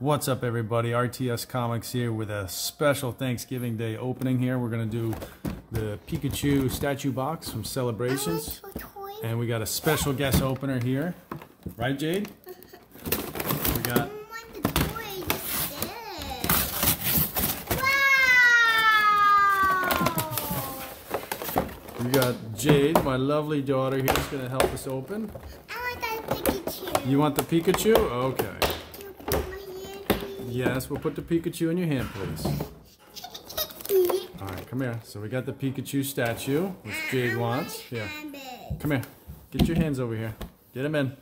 What's up, everybody? RTS Comics here with a special Thanksgiving Day opening here. We're going to do the Pikachu statue box from Celebrations. And we got a special guest opener here. Right, Jade? We got we got Jade, my lovely daughter here, is going to help us open. I want that Pikachu. You want the Pikachu? Okay. Can you put my hand, Yes, we'll put the Pikachu in your hand, please. All right, come here. So we got the Pikachu statue, which Jade wants. Here, come here. Get your hands over here. Get them in.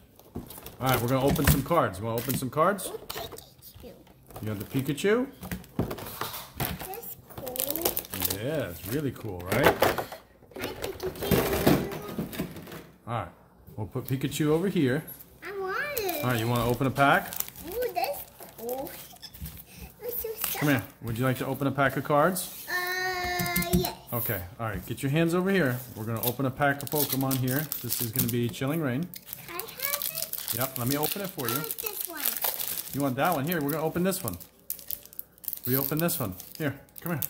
All right, we're gonna open some cards. You want to open some cards? Pikachu. You got the Pikachu? That's cool. Yeah, it's really cool, right? Hi, Pikachu. All right, we'll put Pikachu over here. I want it. All right, you want to open a pack? Ooh, that's cool. What's your stuff? Come here. Would you like to open a pack of cards? Uh, yes. Okay. All right, get your hands over here. We're gonna open a pack of Pokemon here. This is gonna be Chilling Reign. Can I have it? Yep. Let me open it for you. this one. You want that one? Here, we're gonna open this one. We open this one. Here, come here.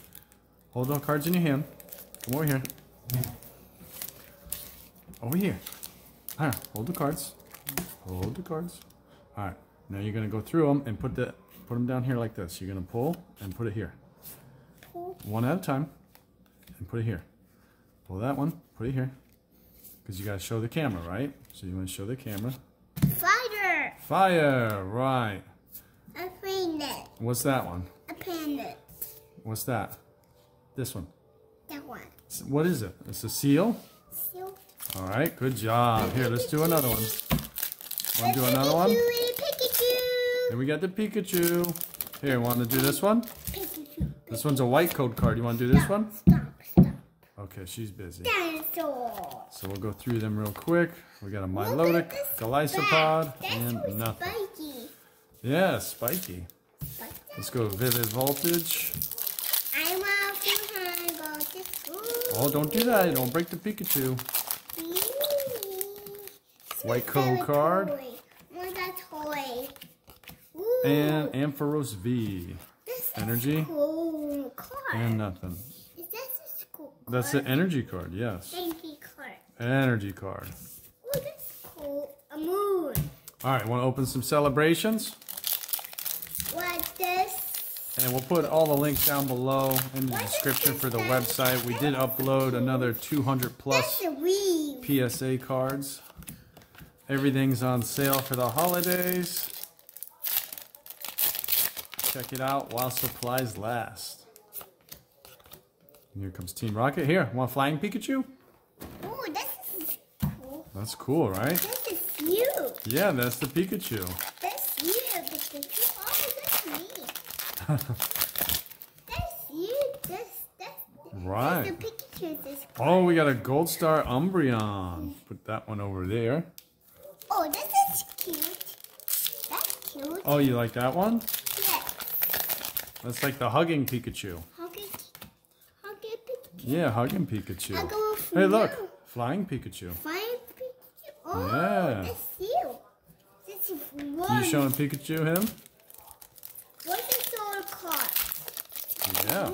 Hold the cards in your hand. Come over here. Over here. Here, hold the cards. Hold the cards. All right. Now you're gonna go through them and put the put them down here like this. You're gonna pull and put it here, one at a time, and put it here. Pull that one, put it here, because you gotta show the camera, right? So you want to show the camera. Fighter. Fire, right? A panda. What's that one? A panda. What's that? This one. That one. What is it? It's a seal? So, All right, good job. Here, let's do another one. Want to do another one? Pikachu. We got the Pikachu. Here, want to do this one? Pikachu. This one's a white code card. You want to do this one? Stop, stop. Okay, she's busy. Dinosaur. So we'll go through them real quick. We got a Milotic, at this Golisopod, back. That's and nothing. Spiky. Yeah, spiky. Spiky. Let's go Vivid Voltage. I want to on to school. Oh, don't do that. Don't break the Pikachu. White code card. Want that toy? Ooh, And Ampharos V. this energy. cool card. And nothing. is this a school card? That's the energy card, yes. Thanky card. Energy card. Ooh, that's cool. A moon. All right, want to open some celebrations? What this? And we'll put all the links down below in the description for the website. We did upload another 200 plus That's a weave. PSA cards. Everything's on sale for the holidays. Check it out while supplies last. Here comes Team Rocket. Here, want Flying Pikachu? Ooh, this is cool. That's cool, right? This is you. Yeah, that's the Pikachu. That's you, Pikachu. Oh, that's me. that's you. That's that's. Right. That's the Pikachu. This. Oh, we got a Gold Star Umbreon. Put that one over there. Oh, this is cute. That's cute. Oh, you like that one? That's like the hugging Pikachu. Good? Pikachu? Yeah, hugging Pikachu. I'll go with Hey, look, flying Pikachu. Five Pikachu. Oh, Yeah. that's you. One. You showing Pikachu him? What's the solar card? Yeah.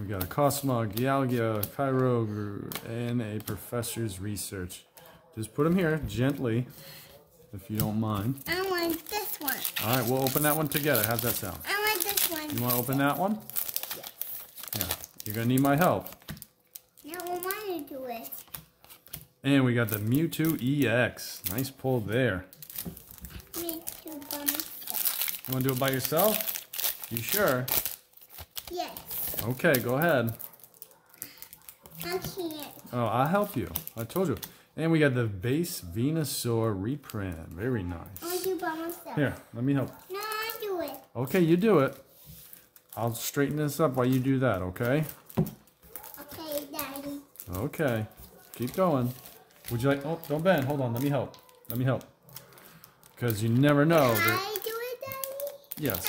We got a Cosmog, Dialga, Kyogre, and a Professor's Research. Just put them here gently, if you don't mind. I want this one. All right, we'll open that one together. How's that sound? I want this one. You want to open that one? Yes. Yeah. You're gonna need my help. Now I want to do it. And we got the Mewtwo EX. Nice pull there. Me too by myself. You want to do it by yourself? You sure? Yes. Okay, go ahead. I can't. Oh, I'll help you. I told you. And we got the base Venusaur reprint. Very I nice. want to do by myself. Here, let me help. No, I do it. Okay, you do it. I'll straighten this up while you do that, okay? Okay, Daddy. Okay. Keep going. Would you like... Oh, don't bend. Hold on. Let me help. Let me help. Because you never know. Can I do it, Daddy? yes.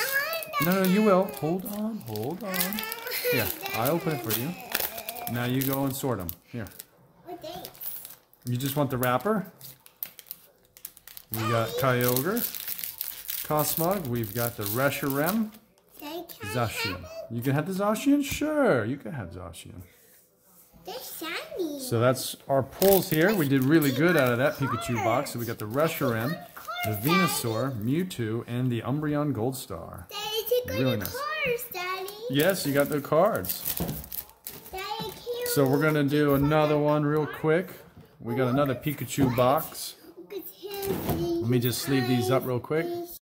No, no, you will. Hold on. Hold on. Here, I open it for you. Now you go and sort them. Here. You just want the wrapper? We got Kyogre. Cosmog, we've got the Reshiram Daddy, can I Zacian. You can have the Zacian? Sure, you can have Zacian. They're shiny. So that's our pulls here. We did really good out of that Pikachu box. So we got the Reshiram, the Venusaur, Mewtwo, and the Umbreon Gold Star. Really nice. Yes, you got the cards. Daddy. So we're gonna do another one real quick. We got another Pikachu box. Look at him. Let me just sleeve these up real quick.